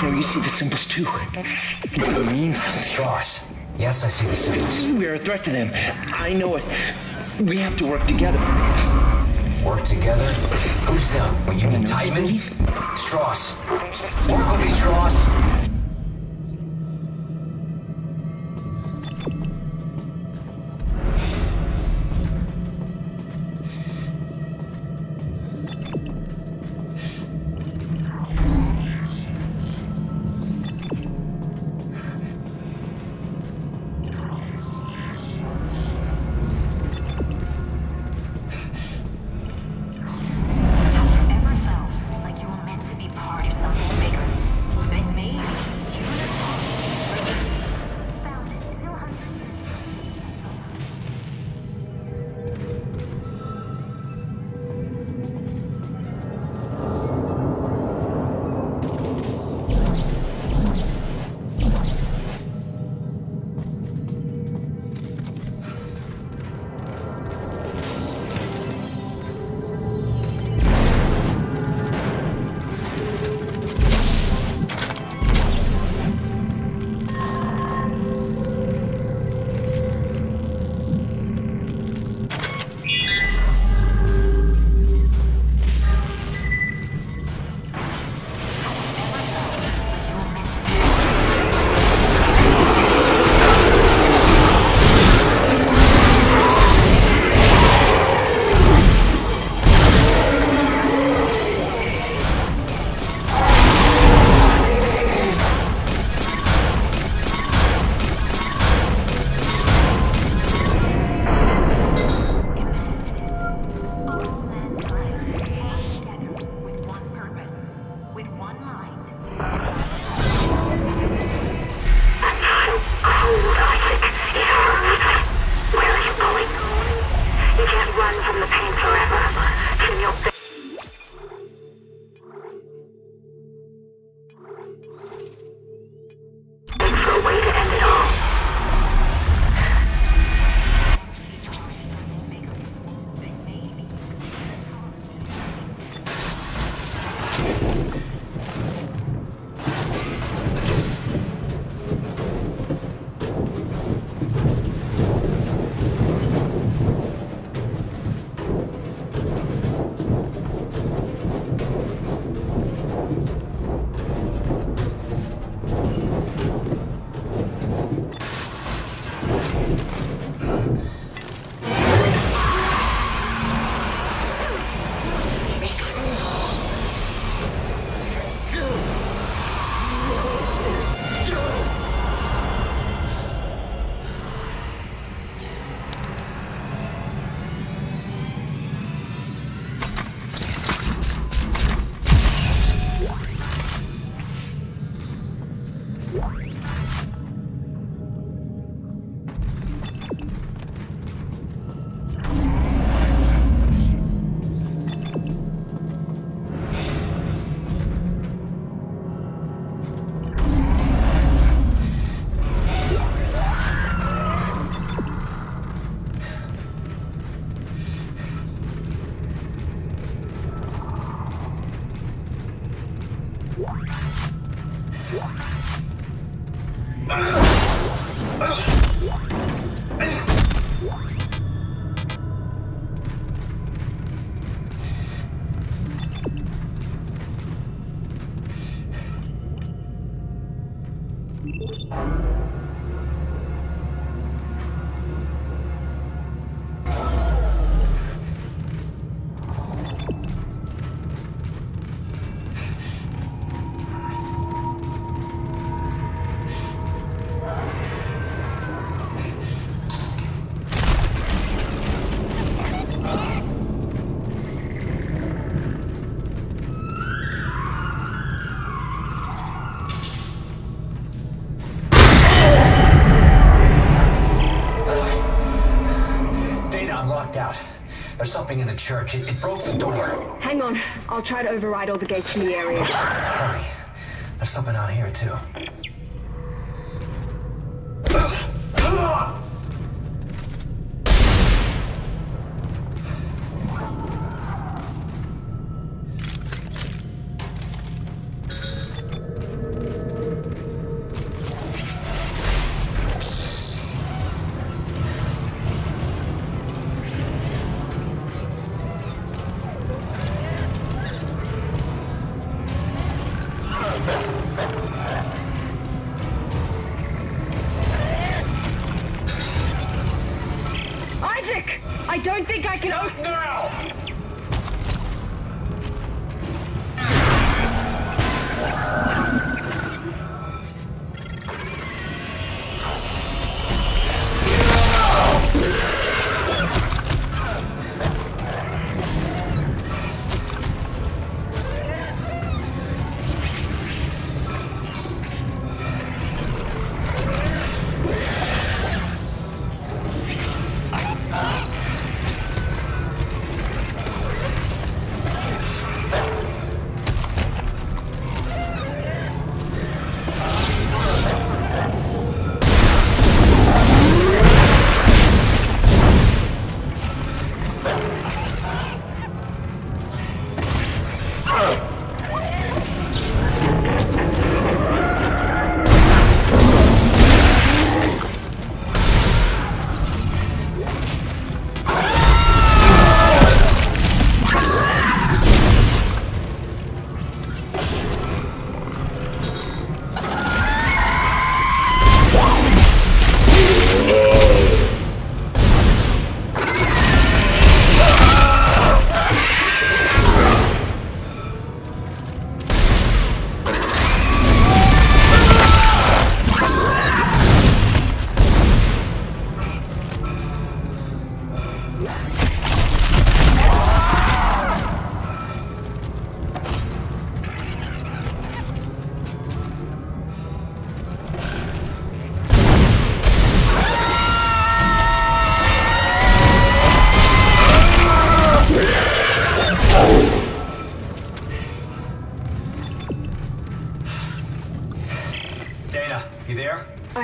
You see the symbols too. It means Stross. Yes, I see the symbols. We are a threat to them. I know it. We have to work together. Work together? Who's them? Well, you mean Titan? Stross. Work with me, Stross. Ugh. Church. It, it broke the door. Hang on. I'll try to override all the gates in the area. Hurry. There's something out here, too. I can open. Now! Daina,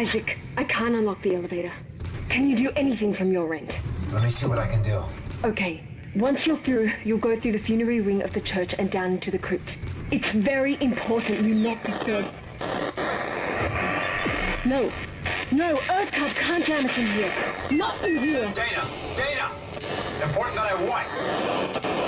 Isaac, I can't unlock the elevator. Can you do anything from your end? Let me see what I can do. Okay. Once you're through, you'll go through the funerary wing of the church and down into the crypt. It's very important you not disturb. No. No, EarthGov can't jam us in here. Not in here. Daina! Daina! Important that I what?